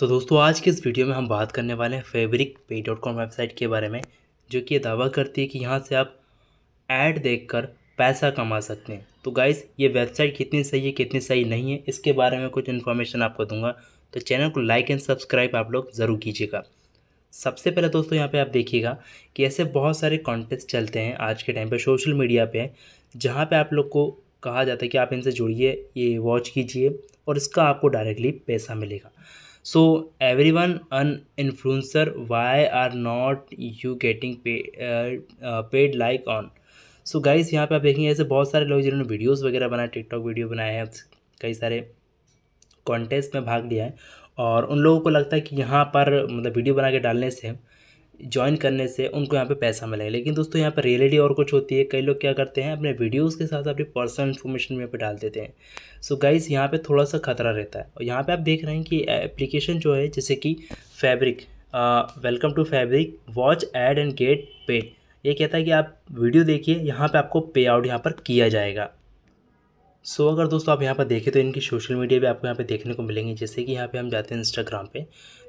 तो दोस्तों, आज के इस वीडियो में हम बात करने वाले हैं फैब्रिक पे डॉट कॉम वेबसाइट के बारे में, जो कि ये दावा करती है कि यहाँ से आप ऐड देखकर पैसा कमा सकते हैं। तो गाइज़ ये वेबसाइट कितनी सही है, कितनी सही नहीं है, इसके बारे में कुछ इन्फॉर्मेशन आपको दूँगा। तो चैनल को लाइक एंड सब्सक्राइब आप लोग ज़रूर कीजिएगा। सबसे पहले दोस्तों, यहाँ पे आप देखिएगा कि ऐसे बहुत सारे कॉन्टेस्ट चलते हैं आज के टाइम पे सोशल मीडिया पे, जहाँ पे आप लोग को कहा जाता है कि आप इनसे जुड़िए, ये वॉच कीजिए और इसका आपको डायरेक्टली पैसा मिलेगा। So every one an influencer why are not you getting paid like on so guys यहाँ पे आप देखेंगे ऐसे बहुत सारे लोग जिन्होंने वीडियोस वगैरह बनाए टिकटॉक वीडियो बनाए हैं, कई सारे कॉन्टेस्ट में भाग लिया है और उन लोगों को लगता है कि यहाँ पर मतलब वीडियो बना के डालने से ज्वाइन करने से उनको यहाँ पे पैसा मिलेगा। लेकिन दोस्तों यहाँ पर रियलिटी और कुछ होती है। कई लोग क्या करते हैं अपने वीडियोस के साथ अपनी पर्सनल इन्फॉर्मेशन यहाँ पे डाल देते हैं। सो गाइस यहाँ पे थोड़ा सा खतरा रहता है। और यहाँ पे आप देख रहे हैं कि एप्लीकेशन जो है जैसे कि Fabric welcome to Fabric watch ad and get pay ये कहता है कि आप वीडियो देखिए यहाँ पर आपको पे आउट यहाँ पर किया जाएगा। सो so, अगर दोस्तों आप यहाँ पर देखें तो इनकी सोशल मीडिया भी आपको यहाँ पे देखने को मिलेंगे। जैसे कि यहाँ पे हम जाते हैं इंस्टाग्राम पे।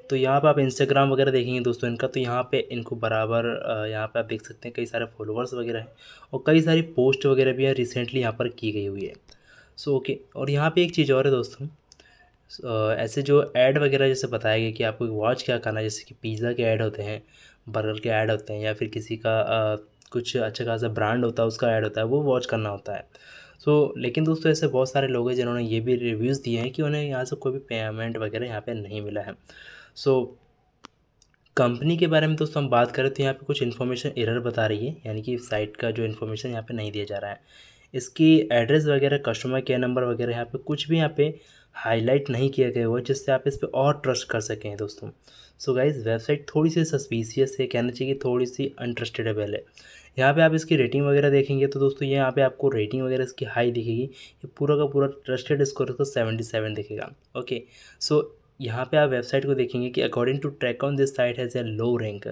तो यहाँ पे आप इंस्टाग्राम वगैरह देखेंगे दोस्तों इनका तो यहाँ पे इनको बराबर यहाँ पे आप देख सकते हैं कई सारे फॉलोअर्स वगैरह हैं और कई सारी पोस्ट वगैरह भी है रिसेंटली यहाँ पर की गई हुई है। सो ओके और यहाँ पर एक चीज़ और है दोस्तों ऐसे जो ऐड वगैरह जैसे बताया गया कि आपको वॉच क्या करना जैसे कि पिज़्ज़ा के ऐड होते हैं बर्गर के ऐड होते हैं या फिर किसी का आ, कुछ अच्छा खासा ब्रांड होता है उसका ऐड होता है वो वॉच करना होता है। सो लेकिन दोस्तों ऐसे बहुत सारे लोग हैं जिन्होंने ये भी रिव्यूज़ दिए हैं कि उन्हें यहाँ से कोई भी पेमेंट वगैरह यहाँ पर नहीं मिला है। सो कंपनी के बारे में दोस्तों हम बात करें तो यहाँ पे कुछ इन्फॉर्मेशन एरर बता रही है, यानी कि साइट का जो इन्फॉर्मेशन यहाँ पे नहीं दिया जा रहा है। इसकी एड्रेस वगैरह कस्टमर केयर नंबर वगैरह यहाँ पे कुछ भी यहाँ पे हाईलाइट नहीं किया गया हुआ, जिससे आप इस पर और ट्रस्ट कर सकें दोस्तों। सो गाइज़ वेबसाइट थोड़ी सी सस्पिशियस है, कहना चाहिए कि थोड़ी सी अनट्रस्टेडेबल है। यहाँ पे आप इसकी रेटिंग वगैरह देखेंगे तो दोस्तों ये यहाँ पे आपको रेटिंग वगैरह इसकी हाई दिखेगी। ये पूरा का पूरा ट्रस्टेड स्कोर इसका सेवेंटी सेवन दिखेगा ओके सो यहाँ पे आप वेबसाइट को देखेंगे कि according to track on this site has a low rank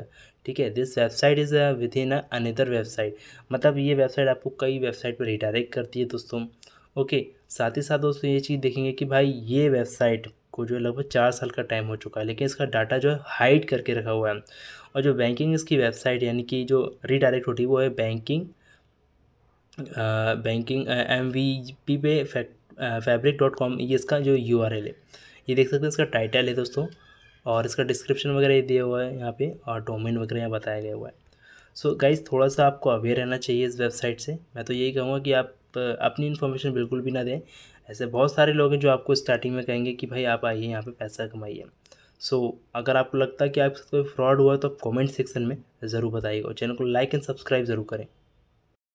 ठीक है? This website is within another website मतलब ये वेबसाइट आपको कई वेबसाइट पर रिडायरेक्ट करती है दोस्तों। ओके, साथ ही साथ दोस्तों ये चीज़ देखेंगे कि भाई ये वेबसाइट को जो लगभग चार साल का टाइम हो चुका है, लेकिन इसका डाटा जो है हाइड करके रखा हुआ है। और जो बैंकिंग इसकी वेबसाइट यानी कि जो रीडायरेक्ट होती है, वो है banking banking M V P पे फैब्रिक डॉट कॉम ये इसका जो यू आर एल है। ये देख सकते हैं इसका टाइटल है दोस्तों, और इसका डिस्क्रिप्शन वगैरह ये दिया हुआ है यहाँ पे, और डोमेन वगैरह यहाँ बताया गया हुआ है। सो so, गाइज़ थोड़ा सा आपको अवेयर रहना चाहिए इस वेबसाइट से। मैं तो यही कहूँगा कि आप अपनी इन्फॉर्मेशन बिल्कुल भी ना दें। ऐसे बहुत सारे लोग हैं जो आपको स्टार्टिंग में कहेंगे कि भाई आप आइए यहाँ पे पैसा कमाइए। सो so, अगर आपको लगता है कि आपके साथ कोई फ्रॉड हुआ तो आप कमेंट सेक्शन में ज़रूर बताइएगा और चैनल को लाइक एंड सब्सक्राइब ज़रूर करें।